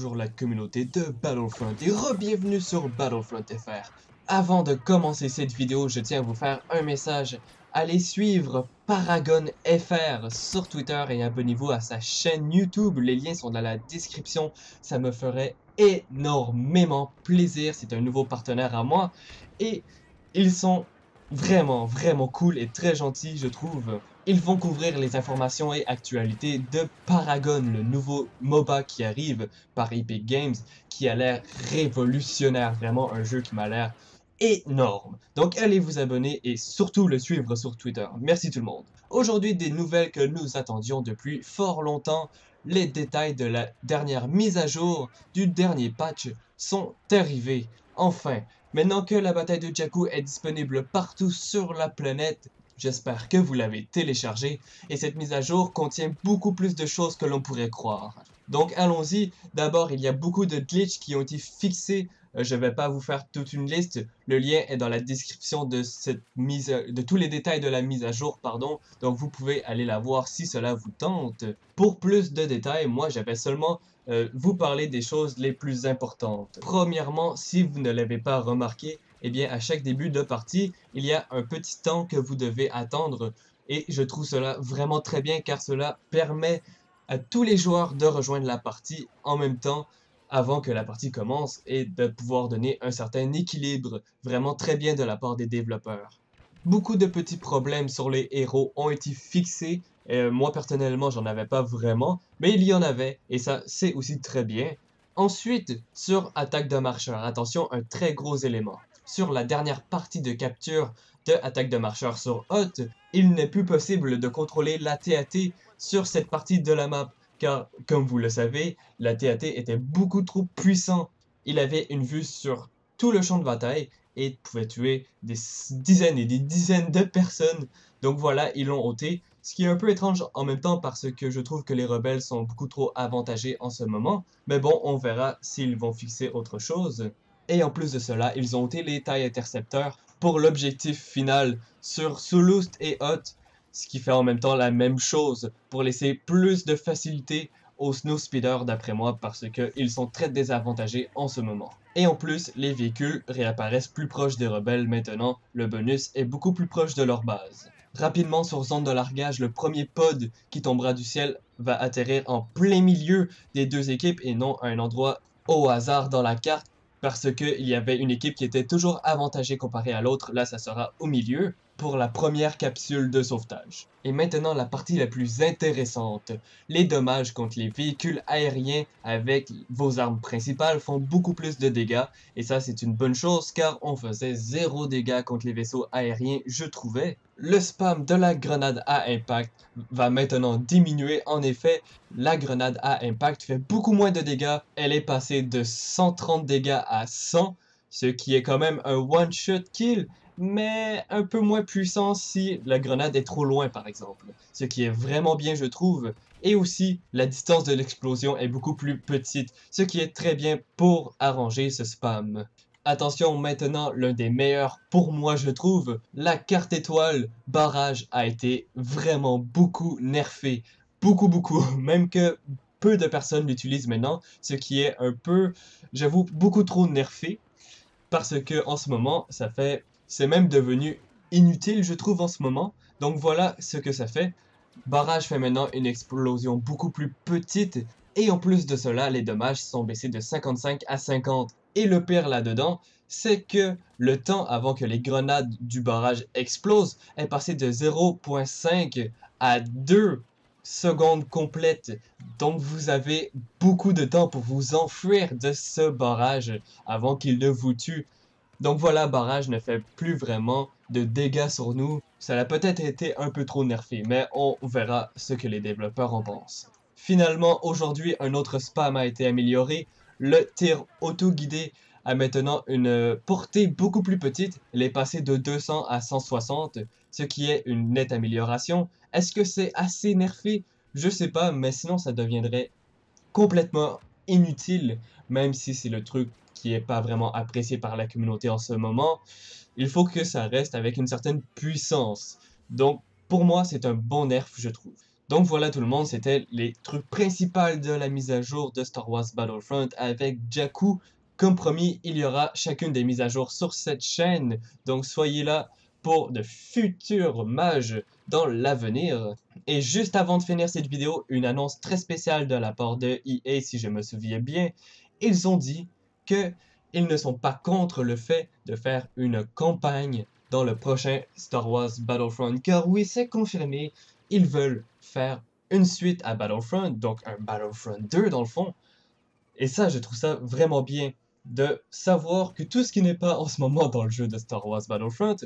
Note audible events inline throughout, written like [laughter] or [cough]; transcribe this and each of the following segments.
La communauté de Battlefront et re-bienvenue sur Battlefront FR. Avant de commencer cette vidéo, je tiens à vous faire un message. Allez suivre Paragon FR sur Twitter et abonnez-vous à sa chaîne YouTube. Les liens sont dans la description. Ça me ferait énormément plaisir. C'est un nouveau partenaire à moi. Et ils sont vraiment, vraiment cool et très gentils, je trouve. Ils vont couvrir les informations et actualités de Paragon, le nouveau MOBA qui arrive par Epic Games, qui a l'air révolutionnaire, vraiment un jeu qui m'a l'air énorme. Donc allez vous abonner et surtout le suivre sur Twitter. Merci tout le monde. Aujourd'hui, des nouvelles que nous attendions depuis fort longtemps. Les détails de la dernière mise à jour du dernier patch sont arrivés. Enfin, maintenant que la bataille de Jakku est disponible partout sur la planète, J'espère que vous l'avez téléchargé et cette mise à jour contient beaucoup plus de choses que l'on pourrait croire. Donc allons-y, d'abord il y a beaucoup de glitches qui ont été fixés, euh, je ne vais pas vous faire toute une liste, le lien est dans la description de cette mise, de tous les détails de la mise à jour, pardon, donc vous pouvez aller la voir si cela vous tente. Pour plus de détails, moi j'avais seulement euh, vous parler des choses les plus importantes. Premièrement, si vous ne l'avez pas remarqué, eh bien, à chaque début de partie, il y a un petit temps que vous devez attendre. Et je trouve cela vraiment très bien car cela permet à tous les joueurs de rejoindre la partie en même temps avant que la partie commence et de pouvoir donner un certain équilibre vraiment très bien de la part des développeurs. Beaucoup de petits problèmes sur les héros ont été fixés. Euh, moi personnellement j'en avais pas vraiment, mais il y en avait et ça c'est aussi très bien. Ensuite, sur attaque de marcheur, attention, un très gros élément sur la dernière partie de capture de Attaque de marcheurs sur Hot, il n'est plus possible de contrôler la TAT sur cette partie de la map, car, comme vous le savez, la TAT était beaucoup trop puissant. Il avait une vue sur tout le champ de bataille et pouvait tuer des dizaines et des dizaines de personnes. Donc voilà, ils l'ont ôté, ce qui est un peu étrange en même temps parce que je trouve que les rebelles sont beaucoup trop avantagés en ce moment. Mais bon, on verra s'ils vont fixer autre chose. Et en plus de cela, ils ont ôté les tailles intercepteurs pour l'objectif final sur Soulust et Hot, ce qui fait en même temps la même chose pour laisser plus de facilité aux Snow Speeder d'après moi parce qu'ils sont très désavantagés en ce moment. Et en plus, les véhicules réapparaissent plus proches des rebelles maintenant, le bonus est beaucoup plus proche de leur base. Rapidement sur zone de largage, le premier pod qui tombera du ciel va atterrir en plein milieu des deux équipes et non à un endroit au hasard dans la carte parce qu'il y avait une équipe qui était toujours avantagée comparée à l'autre, là ça sera au milieu, pour la première capsule de sauvetage. Et maintenant la partie la plus intéressante. Les dommages contre les véhicules aériens avec vos armes principales font beaucoup plus de dégâts, et ça c'est une bonne chose car on faisait zéro dégâts contre les vaisseaux aériens je trouvais. Le spam de la grenade à impact va maintenant diminuer. En effet, la grenade à impact fait beaucoup moins de dégâts. Elle est passée de 130 dégâts à 100, ce qui est quand même un one-shot kill, mais un peu moins puissant si la grenade est trop loin par exemple. Ce qui est vraiment bien je trouve. Et aussi, la distance de l'explosion est beaucoup plus petite, ce qui est très bien pour arranger ce spam. Attention maintenant, l'un des meilleurs pour moi je trouve, la carte étoile barrage a été vraiment beaucoup nerfée. Beaucoup beaucoup, [laughs] même que peu de personnes l'utilisent maintenant, ce qui est un peu, j'avoue, beaucoup trop nerfé. Parce que en ce moment, ça fait, c'est même devenu inutile je trouve en ce moment. Donc voilà ce que ça fait. Barrage fait maintenant une explosion beaucoup plus petite et en plus de cela, les dommages sont baissés de 55 à 50. Et le pire là-dedans, c'est que le temps avant que les grenades du barrage explosent est passé de 0.5 à 2 secondes complètes. Donc vous avez beaucoup de temps pour vous enfuir de ce barrage avant qu'il ne vous tue. Donc voilà, barrage ne fait plus vraiment de dégâts sur nous. Ça a peut-être été un peu trop nerfé, mais on verra ce que les développeurs en pensent. Finalement, aujourd'hui, un autre spam a été amélioré. Le tir auto-guidé a maintenant une portée beaucoup plus petite. Elle est passée de 200 à 160, ce qui est une nette amélioration. Est-ce que c'est assez nerfé? Je sais pas, mais sinon ça deviendrait complètement inutile, même si c'est le truc qui est pas vraiment apprécié par la communauté en ce moment. Il faut que ça reste avec une certaine puissance. Donc, pour moi, c'est un bon nerf, je trouve. Donc voilà tout le monde, c'était les trucs principaux de la mise à jour de Star Wars Battlefront avec Jakku. Comme promis, il y aura chacune des mises à jour sur cette chaîne, donc soyez là pour de futurs mages dans l'avenir. Et juste avant de finir cette vidéo, une annonce très spéciale de la part de EA si je me souviens bien. Ils ont dit que ils ne sont pas contre le fait de faire une campagne dans le prochain Star Wars Battlefront. Car oui, c'est confirmé, ils veulent faire une suite à Battlefront, donc un Battlefront 2 dans le fond. Et ça, je trouve ça vraiment bien de savoir que tout ce qui n'est pas en ce moment dans le jeu de Star Wars Battlefront,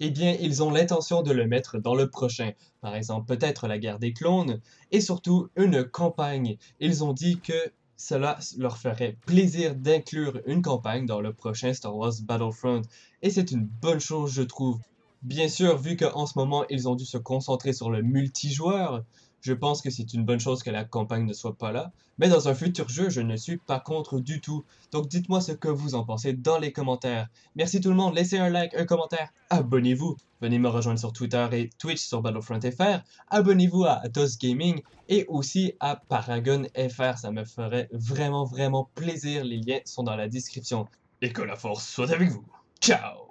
eh bien, ils ont l'intention de le mettre dans le prochain. Par exemple, peut-être la guerre des clones, et surtout une campagne. Ils ont dit que cela leur ferait plaisir d'inclure une campagne dans le prochain Star Wars Battlefront, et c'est une bonne chose je trouve. Bien sûr, vu qu'en ce moment ils ont dû se concentrer sur le multijoueur, je pense que c'est une bonne chose que la campagne ne soit pas là, mais dans un futur jeu, je ne suis pas contre du tout. Donc dites-moi ce que vous en pensez dans les commentaires. Merci tout le monde, laissez un like, un commentaire, abonnez-vous. Venez me rejoindre sur Twitter et Twitch sur Battlefront FR. Abonnez-vous à Atos Gaming et aussi à Paragon FR. Ça me ferait vraiment vraiment plaisir. Les liens sont dans la description. Et que la force soit avec vous. Ciao